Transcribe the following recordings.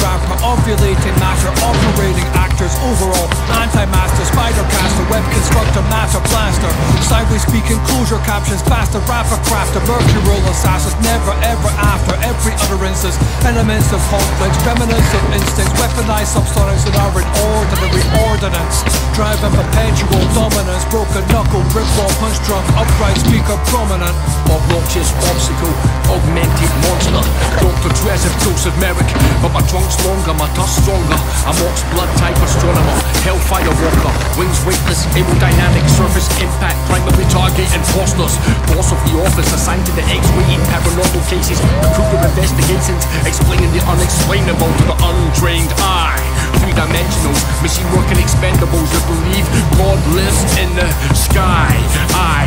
ovulating matter, operating actors, overall anti-master, spider caster, web constructor, matter blaster, sideways speaking, closure captions, faster, rapper crafter, mercurial assassins, never ever after, every utterances, elements of conflict, remnants of instincts, weaponized subsonics that are in ordinary ordinance, driving perpetual dominance, broken knuckle, rip wall, punch drunk, upright speaker, prominent, obnoxious obstacle, augmented monster. Dr. Dresser, Joseph Merrick, but my trunk's longer, my dust stronger. I'm Ox blood type astronomer, Hellfire Walker, wings weightless, aerodynamic surface impact, primary target imposters. Boss of the office assigned to the X-rated paranormal cases, recruiter investigations, explaining the unexplainable to the untrained eye. Three-dimensional, machine working expendables that believe God lives in the sky. I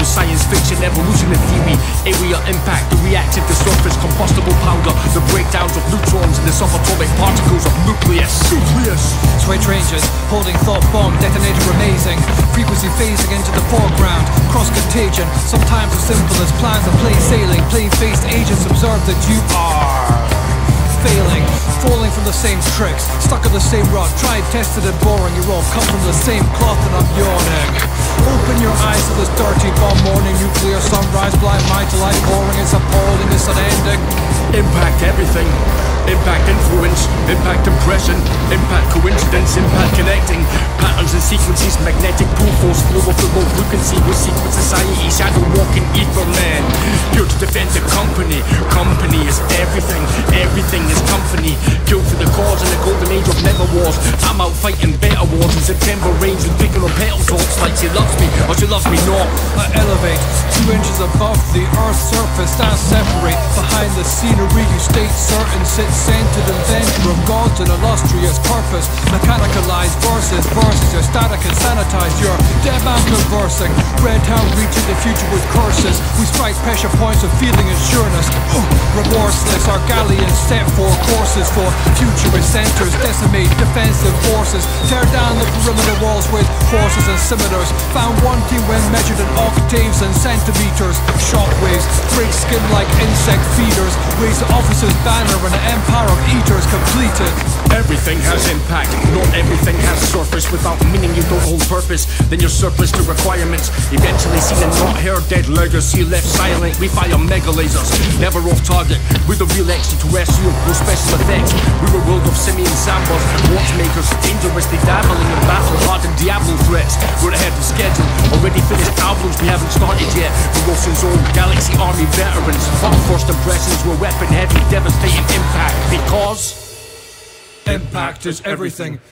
with science fiction, evolution and theory, area impact, the reactive, the surface, combustible powder, the breakdowns subatomic particles of nucleus. Nucleus. Switch ranges, holding thought bomb, detonator amazing. Frequency phasing into the foreground, cross contagion. Sometimes as simple as plans of plain sailing. Plain faced agents observe that you are failing, falling from the same tricks, stuck in the same rut, tried, tested, and boring. You all come from the same cloth, and I'm yawning. Open your eyes to this dirty bomb morning, nuclear sunrise, blind mind to life, boring. It's appalling, it's unending. Impact everything. Impact influence, impact impression, impact coincidence, impact connecting. Patterns and sequences, magnetic pull force, the low frequency with secret society, shadow walking ether man. Here to defend the company. Company is everything, everything is company. Killed for the cause in the golden age of never wars. I'm out fighting better wars in September rains and picking on petal tops like she loves me or she loves me not. I elevate two inches above the earth's surface, I separate behind the scenery. You state certain, sit centered inventor of God's an illustrious purpose. Mechanicalized verses, verses, you're static and sanitized. You're dead man conversing. Red town reaching the future with curses. We strike pressure points of feeling and sureness. Uh, our galleons set for courses for futurist centers. Decimate defensive forces. Tear down the perimeter walls with forces and scimitars. Found wanting when measured in octaves and centimeters. Shockwaves break skin like insect feeders. Raise the officer's banner and an empire of eaters completed. Everything has impact, not everything has surface Without meaning you don't hold purpose Then you're surplus to requirements Eventually seen and not heard dead legacy Left silent, we fire mega lasers Never off target, we're the real extraterrestrial No special effects, we're a world of simian sambas Watchmakers, dangerously dabbling in battle Hardened Diablo threats, we're ahead of schedule. Already finished albums we haven't started yet. The Wilson's own Galaxy Army veterans. Fuck first impressions, we're weapon heavy, devastating impact. Because Impact is everything.